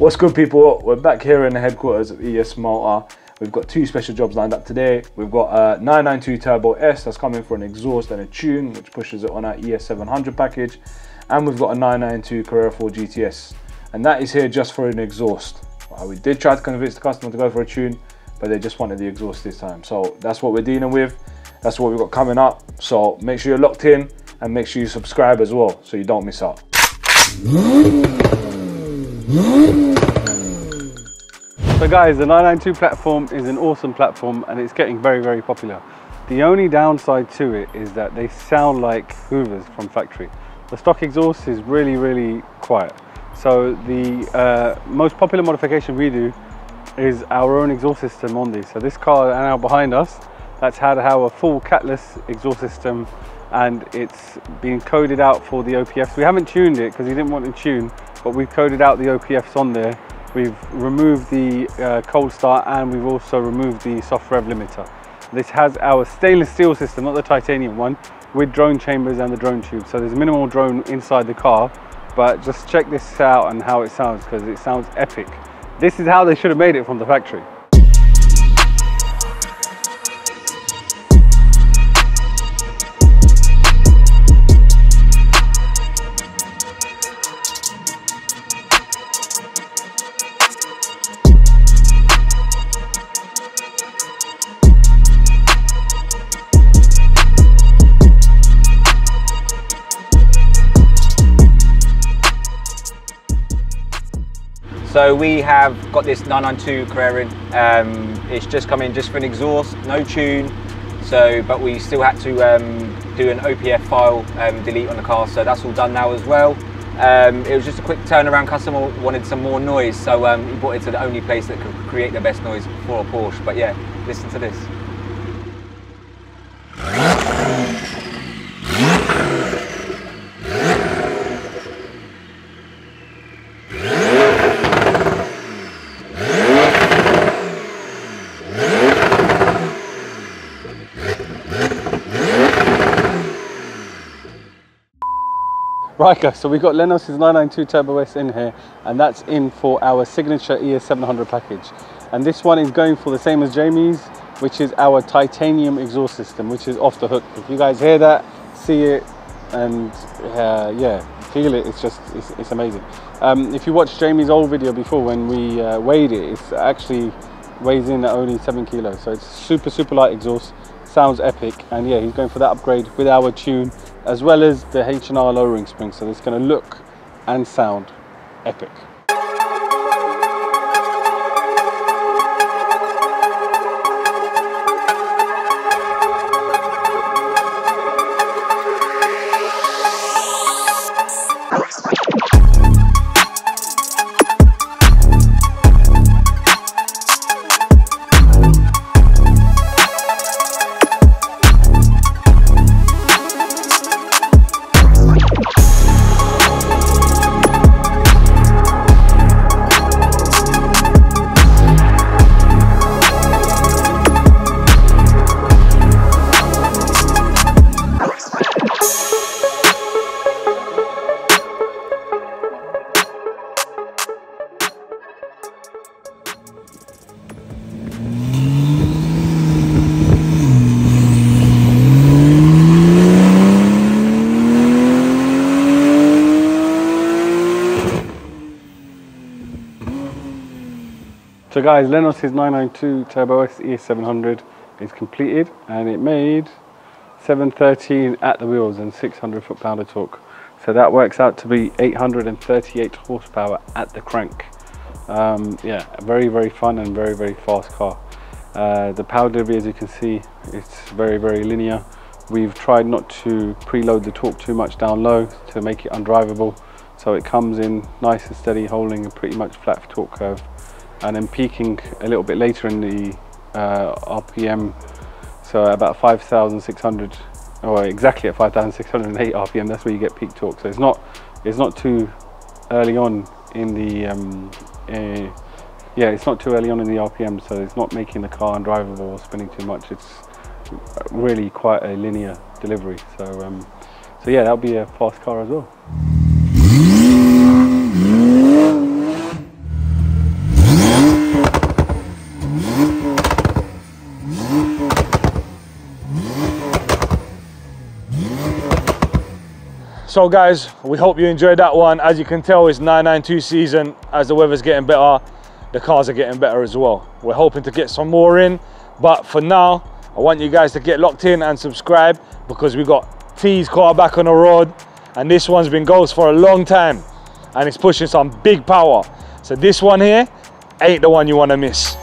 What's good people? We're back here in the headquarters of ES Motor. We've got two special jobs lined up today. We've got a 992 Turbo S that's coming for an exhaust and a tune which pushes it on our ES700 package. And we've got a 992 Carrera 4 GTS. And that is here just for an exhaust. Uh, we did try to convince the customer to go for a tune, but they just wanted the exhaust this time. So that's what we're dealing with. That's what we've got coming up. So make sure you're locked in and make sure you subscribe as well so you don't miss out. So guys, the 992 platform is an awesome platform and it's getting very, very popular. The only downside to it is that they sound like Hoovers from factory. The stock exhaust is really, really quiet. So the uh, most popular modification we do is our own exhaust system on these. So this car now behind us, that's had have a full catless exhaust system and it's been coded out for the OPFs. We haven't tuned it because he didn't want to tune, but we've coded out the OPFs on there We've removed the uh, cold start and we've also removed the soft rev limiter. This has our stainless steel system, not the titanium one, with drone chambers and the drone tube. So there's minimal drone inside the car, but just check this out and how it sounds because it sounds epic. This is how they should have made it from the factory. So we have got this 992 Carrera. Um, it's just come in just for an exhaust, no tune. So, but we still had to um, do an OPF file um, delete on the car. So that's all done now as well. Um, it was just a quick turnaround. Customer wanted some more noise, so um, he brought it to the only place that could create the best noise for a Porsche. But yeah, listen to this. Right guys, so we've got Lenos's 992 Turbo S in here and that's in for our signature ES700 package. And this one is going for the same as Jamie's, which is our titanium exhaust system, which is off the hook. If you guys hear that, see it, and uh, yeah, feel it, it's just, it's, it's amazing. Um, if you watched Jamie's old video before when we uh, weighed it, it's actually weighs in at only seven kilos. So it's super, super light exhaust, sounds epic. And yeah, he's going for that upgrade with our tune as well as the H&R lowering spring. So it's going to look and sound epic. So guys, Lenos's 992 Turbo S ES700 is completed and it made 713 at the wheels and 600 foot-pound of torque. So that works out to be 838 horsepower at the crank. Um, yeah, very, very fun and very, very fast car. Uh, the power delivery, as you can see, it's very, very linear. We've tried not to preload the torque too much down low to make it undrivable. So it comes in nice and steady, holding a pretty much flat torque curve and then peaking a little bit later in the uh, RPM, so about 5,600, or exactly at 5,608 RPM, that's where you get peak torque. So it's not, it's not too early on in the, um, uh, yeah, it's not too early on in the RPM, so it's not making the car undrivable or spinning too much. It's really quite a linear delivery. So, um, so yeah, that'll be a fast car as well. So guys, we hope you enjoyed that one. As you can tell, it's 992 season. As the weather's getting better, the cars are getting better as well. We're hoping to get some more in, but for now, I want you guys to get locked in and subscribe because we got T's car back on the road and this one's been Ghost for a long time and it's pushing some big power. So this one here ain't the one you want to miss.